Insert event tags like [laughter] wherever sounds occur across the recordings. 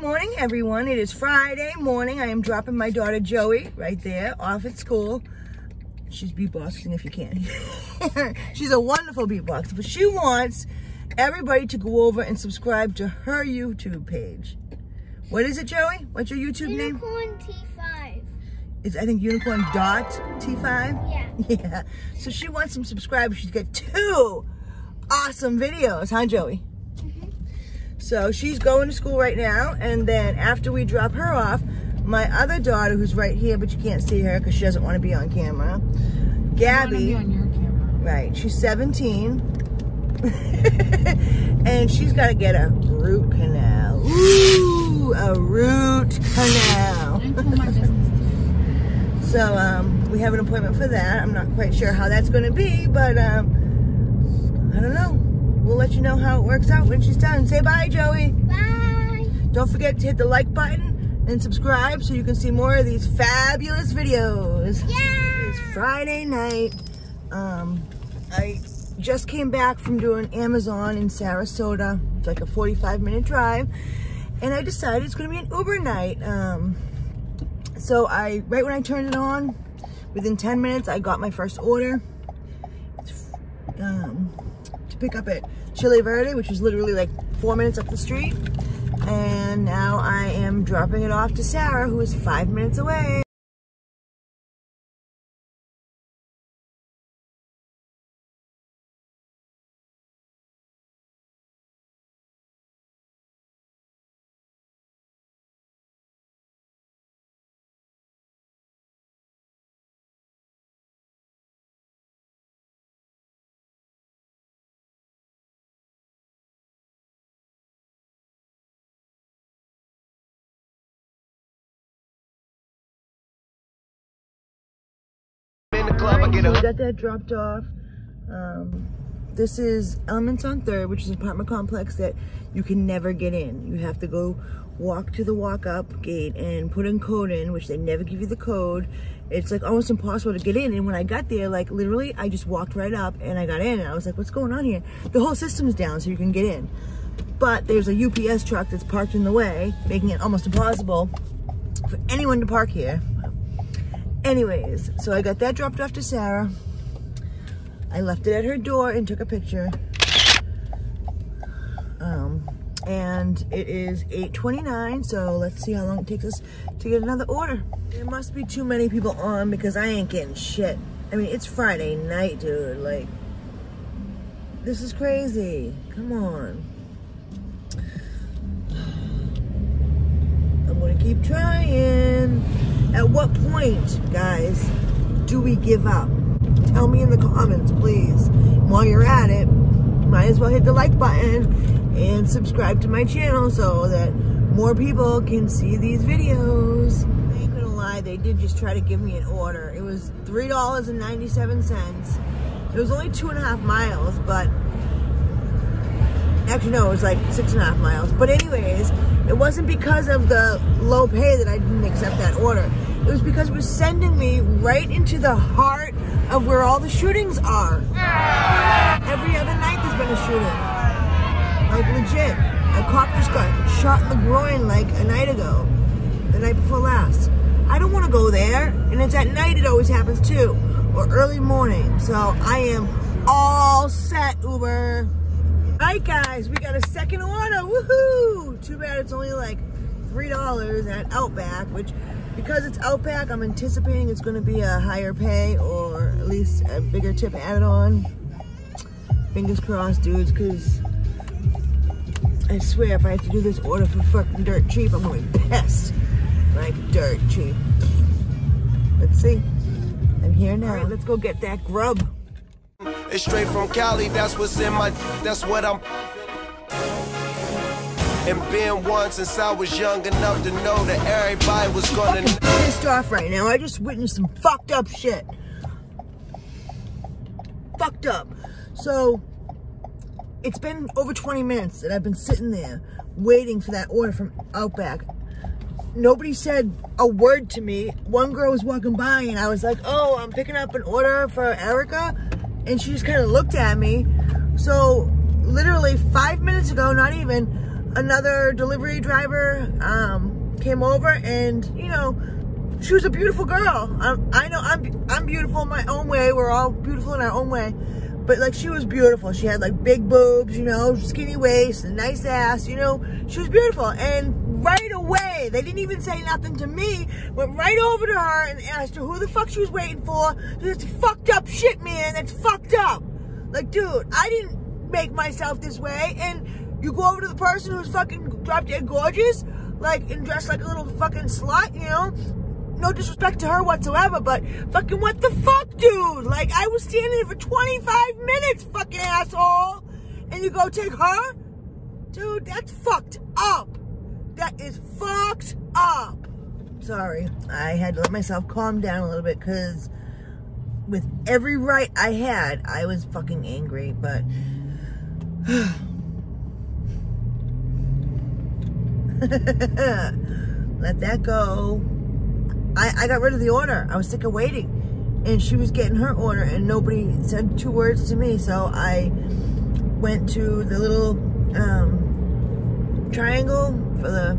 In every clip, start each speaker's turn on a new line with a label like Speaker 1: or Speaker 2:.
Speaker 1: morning, everyone. It is Friday morning. I am dropping my daughter Joey right there off at school. She's beatboxing if you can. [laughs] She's a wonderful beatboxer, but she wants everybody to go over and subscribe to her YouTube page. What is it, Joey? What's your YouTube
Speaker 2: Unicorn
Speaker 1: name?
Speaker 2: T5.
Speaker 1: It's I think unicorn dot T5.
Speaker 2: Yeah. [laughs]
Speaker 1: Yeah. So she wants some subscribers. She's got two awesome videos, huh, Joey? So she's going to school right now, and then after we drop her off, my other daughter, who's right here, but you can't see her because she doesn't want to be on camera, Gabby.
Speaker 3: on your camera.
Speaker 1: Right, she's 17. [laughs] and she's got to get a root canal. Ooh, a root canal.
Speaker 3: I told my business too. [laughs]
Speaker 1: So um, we have an appointment for that. I'm not quite sure how that's going to be, but um, I don't know. We'll let you know how it works out when she's done. Say bye, Joey.
Speaker 2: Bye.
Speaker 1: Don't forget to hit the like button and subscribe so you can see more of these fabulous videos.
Speaker 2: Yeah.
Speaker 1: It's Friday night. Um, I just came back from doing Amazon in Sarasota. It's like a 45 minute drive. And I decided it's gonna be an Uber night. Um, so I, right when I turned it on, within 10 minutes, I got my first order. Um, to pick up at Chile Verde, which is literally like four minutes up the street. And now I am dropping it off to Sarah, who is five minutes away.
Speaker 4: Club, I get
Speaker 1: So we got that dropped off. Um, this is Elements on Third, which is an apartment complex that you can never get in. You have to go walk to the walk-up gate and put in code in, which they never give you the code. It's like almost impossible to get in. And when I got there, like literally, I just walked right up and I got in. And I was like, what's going on here? The whole system's down so you can get in. But there's a UPS truck that's parked in the way, making it almost impossible for anyone to park here. Anyways, so I got that dropped off to Sarah. I left it at her door and took a picture. Um, and it is 8.29, so let's see how long it takes us to get another order. There must be too many people on because I ain't getting shit. I mean, it's Friday night, dude. Like, this is crazy. Come on. [sighs] I'm gonna keep trying. At what point, guys, do we give up? Tell me in the comments, please. While you're at it, might as well hit the like button and subscribe to my channel so that more people can see these videos. I ain't gonna lie, they did just try to give me an order. It was $3.97. It was only two and a half miles, but Actually, no, it was like six and a half miles. But anyways, it wasn't because of the low pay that I didn't accept that order. It was because it was sending me right into the heart of where all the shootings are. Every other night there's been a shooting. Like legit. A cop just got shot in the groin like a night ago. The night before last. I don't want to go there. And it's at night it always happens too. Or early morning. So I am all set, Uber. All right, guys, we got a second order. Woohoo! Too bad it's only like $3 at Outback, which because it's Outback, I'm anticipating it's going to be a higher pay or at least a bigger tip added on. Fingers crossed, dudes, because I swear if I have to do this order for fucking dirt cheap, I'm going to be pissed. Like dirt cheap. Let's see. I'm here now. All right, let's go get that grub.
Speaker 4: It's straight from Cali, that's what's in my, that's what I'm. And been one since I was young enough to know that everybody was gonna.
Speaker 1: pissed off right now. I just witnessed some fucked up shit. Fucked up. So, it's been over 20 minutes that I've been sitting there waiting for that order from Outback. Nobody said a word to me. One girl was walking by and I was like, oh, I'm picking up an order for Erica. And she just kind of looked at me. So, literally five minutes ago, not even, another delivery driver um, came over and, you know, she was a beautiful girl. Um, I know I'm, I'm beautiful in my own way. We're all beautiful in our own way. But like she was beautiful. She had like big boobs, you know, skinny waist, nice ass, you know. She was beautiful. And right away, they didn't even say nothing to me. Went right over to her and asked her who the fuck she was waiting for. That's fucked up shit, man. That's fucked up. Like, dude, I didn't make myself this way. And you go over to the person who's fucking drop dead gorgeous, like, and dressed like a little fucking slut, you know? No disrespect to her whatsoever, but fucking what the fuck, dude? Like, I was standing there for 25 minutes, fucking asshole. And you go take her? Dude, that's fucked up. That is fucked up. Sorry, I had to let myself calm down a little bit because with every right I had, I was fucking angry, but [sighs] let that go. I, I got rid of the order. I was sick of waiting. And she was getting her order and nobody said two words to me. So I went to the little um, triangle for the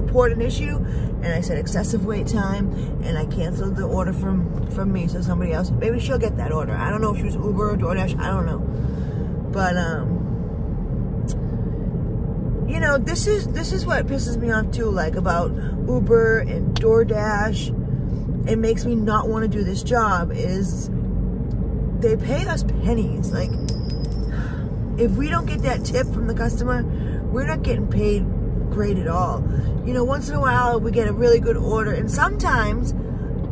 Speaker 1: report an issue and I said excessive wait time and I canceled the order from from me so somebody else maybe she'll get that order. I don't know if she was Uber or DoorDash I don't know. But um you know this is this is what pisses me off too like about Uber and DoorDash. It makes me not want to do this job is they pay us pennies like if we don't get that tip from the customer we're not getting paid great at all. You know, once in a while we get a really good order and sometimes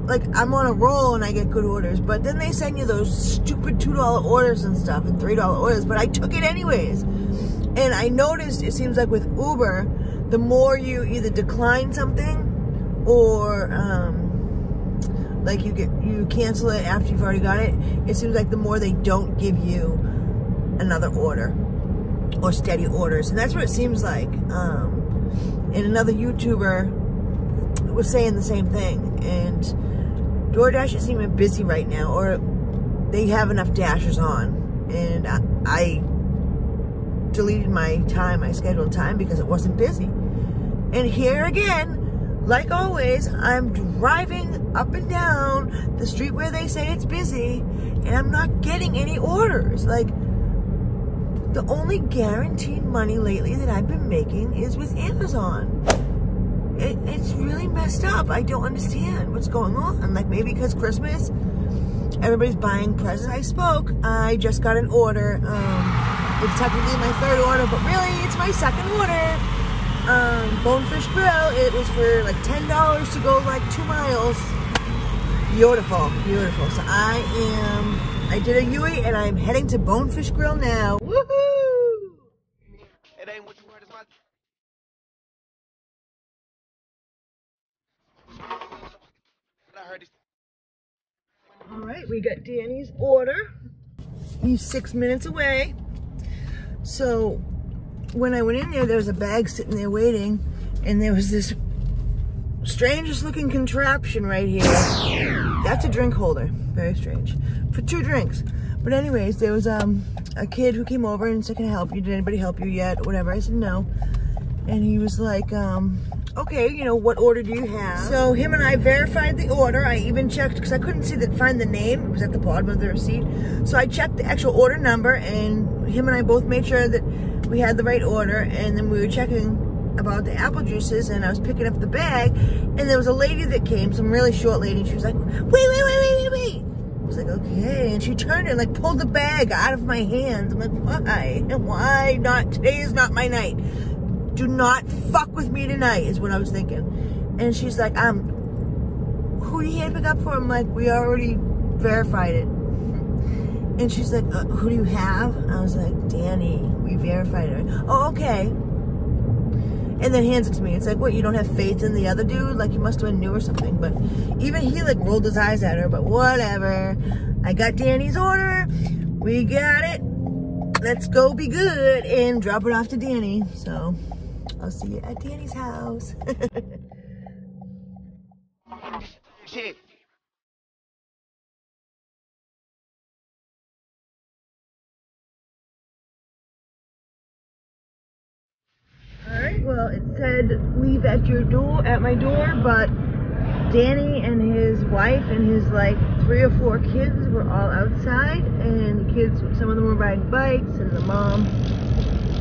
Speaker 1: like I'm on a roll and I get good orders, but then they send you those stupid $2 orders and stuff and $3 orders, but I took it anyways. And I noticed it seems like with Uber, the more you either decline something or um, like you get you cancel it after you've already got it, it seems like the more they don't give you another order or steady orders. And that's what it seems like. Um, and another YouTuber was saying the same thing. And DoorDash isn't even busy right now, or they have enough dashers on. And I, I deleted my time, my scheduled time, because it wasn't busy. And here again, like always, I'm driving up and down the street where they say it's busy, and I'm not getting any orders. Like, the only guaranteed money lately that I've been making is with Amazon. It, it's really messed up. I don't understand what's going on. Like maybe because Christmas, everybody's buying presents. I spoke. I just got an order. Um, it's technically my third order, but really it's my second order. Um, Bonefish Grill. It was for like $10 to go like two miles. Beautiful, beautiful. So I am I did a Yui and I'm heading to Bonefish Grill now. Woohoo!
Speaker 4: It ain't what you heard, it's my.
Speaker 1: All right, we got Danny's order. He's six minutes away. So when I went in there, there was a bag sitting there waiting, and there was this strangest looking contraption right here. That's a drink holder. Very strange. For two drinks. But anyways, there was um a kid who came over and said, can I help you? Did anybody help you yet? Whatever. I said no. And he was like, um, okay, you know, what order do you have? So him and I verified the order. I even checked, because I couldn't see that, find the name. It was at the bottom of the receipt. So I checked the actual order number, and him and I both made sure that we had the right order. And then we were checking about the apple juices, and I was picking up the bag, and there was a lady that came, some really short lady, and she was like, wait, wait, wait, wait, wait, wait. I was like, okay. And she turned and like pulled the bag out of my hands. I'm like, why? [laughs] Why not? Today is not my night. Do not fuck with me tonight, is what I was thinking. And she's like, um, who do you hand pick up for? I'm like, we already verified it. And she's like, uh, who do you have? I was like, Danny, we verified it. Oh, okay. And then hands it to me. It's like, what, you don't have faith in the other dude? Like, you must have been new or something. But even he, like, rolled his eyes at her. But whatever. I got Danny's order. We got it. Let's go be good and drop it off to Danny. So, I'll see you at Danny's house. [laughs]
Speaker 4: Shit.
Speaker 1: Alright, well it said leave at your door, at my door, but Danny and his wife and his like three or four kids were all outside, and the kids, some of them were riding bikes, and the mom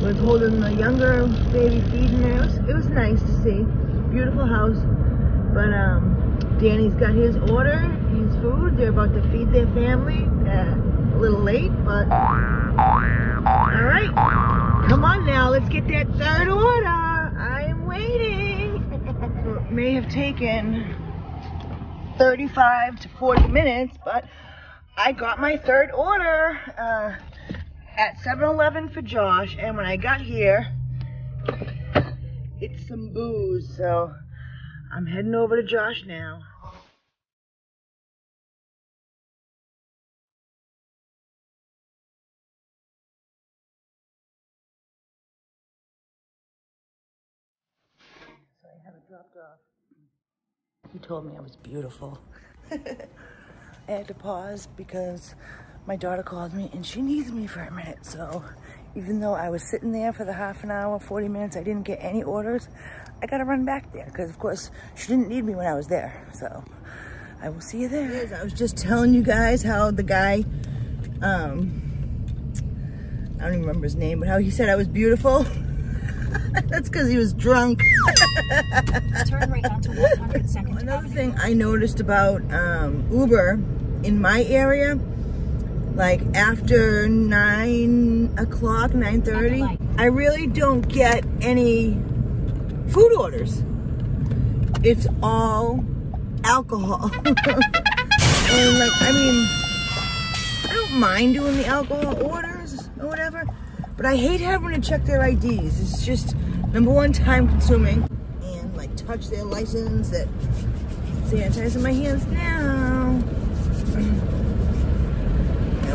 Speaker 1: was holding the younger baby feeding her. It was, it was nice to see. Beautiful house. But um, Danny's got his order, his food. They're about to feed their family. Uh, a little late, but all right. Come on now, let's get that third order. I am waiting. [laughs] It may have taken 35 to 40 minutes, but I got my third order uh, at 7-Eleven for Josh, and when I got here, it's some booze, so I'm heading over to Josh now. So have dropped off. He told me I was beautiful. [laughs] I had to pause because my daughter called me and she needs me for a minute. So even though I was sitting there for the half an hour, 40 minutes, I didn't get any orders. I gotta run back there because of course she didn't need me when I was there. So I will see you there. I was just telling you guys how the guy, um, I don't even remember his name, but how he said I was beautiful. [laughs] That's because he was drunk.
Speaker 3: Turn right onto 102nd
Speaker 1: Another
Speaker 3: Avenue.
Speaker 1: thing I noticed about um, Uber in my area, like after nine o'clock, nine thirty,
Speaker 3: light.
Speaker 1: I really don't get any food orders. It's all alcohol. [laughs] and like, I mean, I don't mind doing the alcohol orders or whatever, but I hate having to check their IDs. It's just number one, time consuming, and like touch their license. That sanitizing my hands now.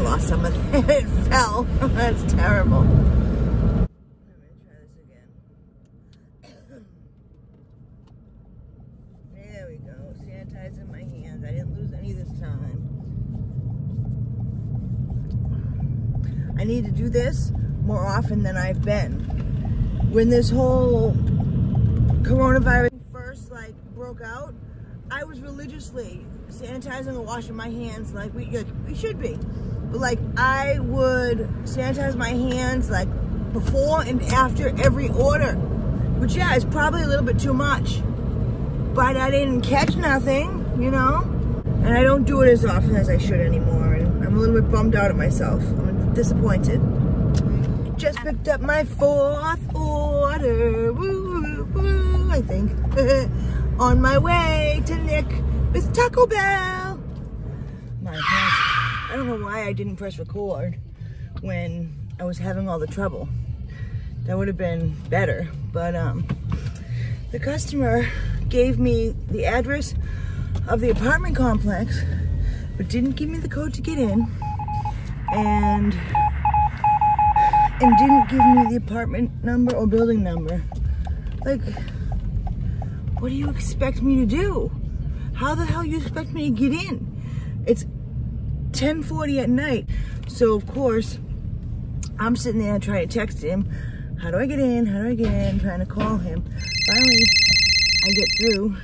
Speaker 1: Lost some of it. [laughs] It fell. [laughs] That's terrible. I'm try this again. There we go. Sanitizing my hands. I didn't lose any this time. I need to do this more often than I've been. When this whole coronavirus first like broke out, I was religiously sanitizing and washing my hands like we we should be. But like I would sanitize my hands like before and after every order. Which yeah, is probably a little bit too much. But I didn't catch nothing, you know? And I don't do it as often as I should anymore. And I'm a little bit bummed out at myself. I'm disappointed. Just picked up my fourth order. Woo, woo, woo, I think. [laughs] On my way to Nick with Taco Bell. My gosh. I don't know why I didn't press record when I was having all the trouble. That would have been better. But um, the customer gave me the address of the apartment complex, but didn't give me the code to get in. And and didn't give me the apartment number or building number. Like, what do you expect me to do? How the hell you expect me to get in? It's 10:40 at night, so of course I'm sitting there trying to text him. How do I get in? How do I get in? Trying to call him. Finally, I get through.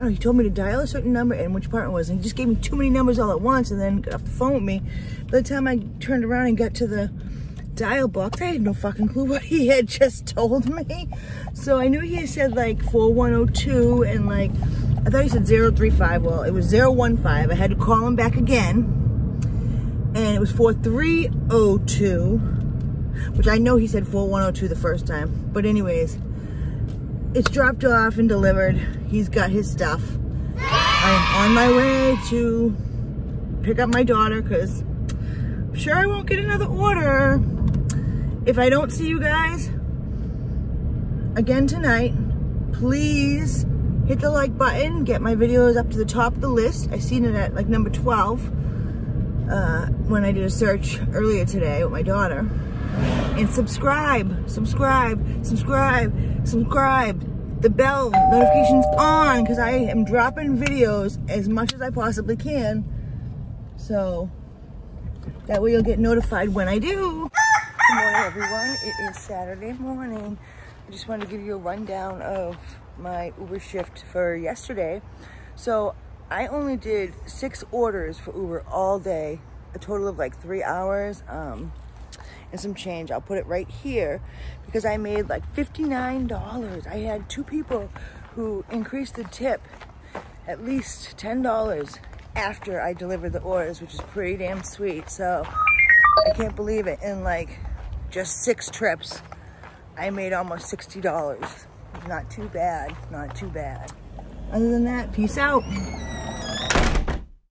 Speaker 1: Oh, he told me to dial a certain number and which apartment was. And he just gave me too many numbers all at once and then got off the phone with me. By the time I turned around and got to the dial box, I had no fucking clue [laughs] what he had just told me. So I knew he had said like 4102 and like, I thought he said 035. Well, it was 015. I had to call him back again. And it was 4302, which I know he said 4102 the first time. But anyways, it's dropped off and delivered. He's got his stuff. I'm on my way to pick up my daughter because I'm sure I won't get another order. If I don't see you guys again tonight, please hit the like button, get my videos up to the top of the list. I seen it at like number 12 uh, when I did a search earlier today with my daughter. And subscribe, subscribe, subscribe, subscribe. The bell notifications on because I am dropping videos as much as I possibly can. So that way you'll get notified when I do. Good morning, everyone. It is Saturday morning. I just wanted to give you a rundown of my Uber shift for yesterday. So I only did six orders for Uber all day, a total of like three hours um, and some change. I'll put it right here because I made like $59. I had two people who increased the tip at least $10 after I delivered the orders, which is pretty damn sweet. So I can't believe it. In like just six trips, I made almost $60. Not too bad, not too bad. Other than that, peace out.